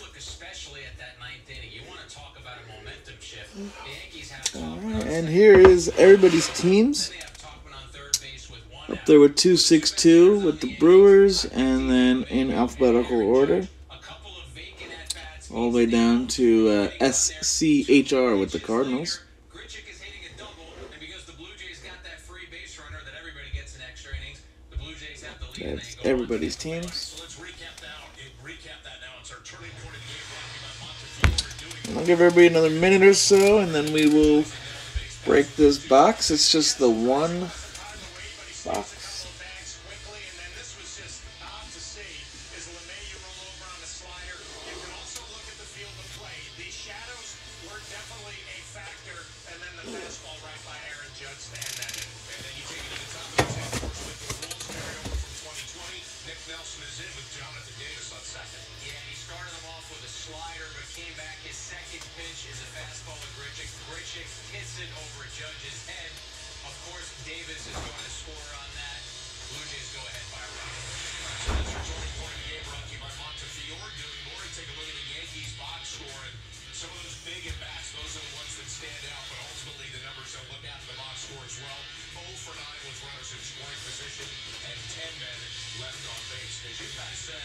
look especially at that ninth inning. You want to talk about a momentum shift. The Yankees have All right, and here is everybody's teams. They have Tauchman on third base with one Up there with 262 with the Brewers, and then in alphabetical order, A couple of vacant at-bats. all the way down to uh, SCHR with the Cardinals. Grichuk is hitting I'll give everybody another minute or so, and then we will break this box. It's just the one box. slider? You can also look at the field of play. The shadows were definitely a factor, and then the fastball right by Aaron Judge stand that in. And then you take it to the top of the ten, of course, with the rules carryover from 2020. Nick Nelson is in with Jonathan Davis on second. Yeah, he started them off with a slider, but came back. His second pitch is a fastball to Grichuk. Grichuk hits it over Judge's head. Of course, Davis is going to score on that. Blue Jays go ahead by run. So that's your turning point game brought to you by Montefiore. Doing more to take a look at the Yankees box score and some of those big at bats. Those are the ones that stand out, but ultimately the numbers don't look out the box score as well. 0 for 9 with runners in scoring position and 10 men left on base. As you guys said,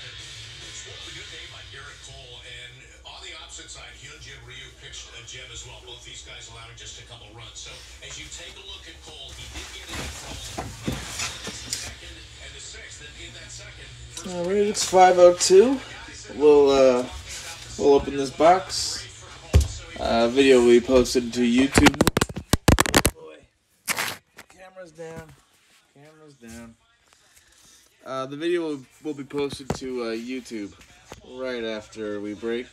it's of a good name by Gerrit Cole. And on the opposite side, Hyunjin Ryu pitched a gem as well. Both these guys allowing just a couple runs. So as you take a look at Cole, he did get in trouble. The second and the sixth, and in that second, All right, it's 5:02. We'll uh, we'll open this box. Uh, video will be posted to YouTube. Boy, cameras down. Cameras down. Uh, the video will, will be posted to uh, YouTube right after we break.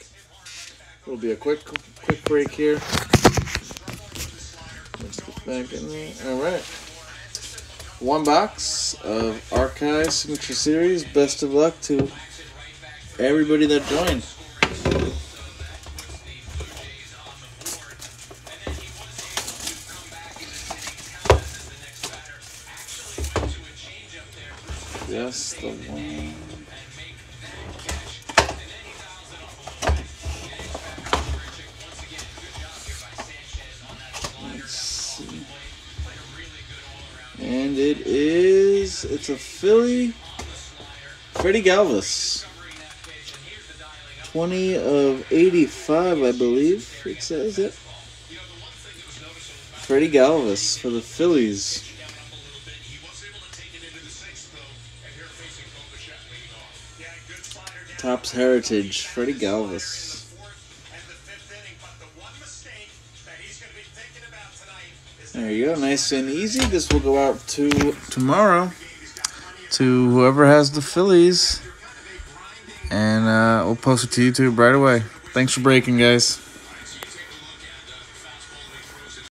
It'll be a quick quick break here. Let's get back in there. All right. One box of Archive Signature Series. Best of luck to everybody that joined. Just the one. And it is it's a Philly Freddie Galvis. 20 of 85, I believe it says it. Freddie Galvis for the Phillies. Topps Heritage, Freddie Galvis. There you go, nice and easy. This will go out to tomorrow to whoever has the Phillies. And uh, we'll post it to YouTube right away. Thanks for breaking, guys.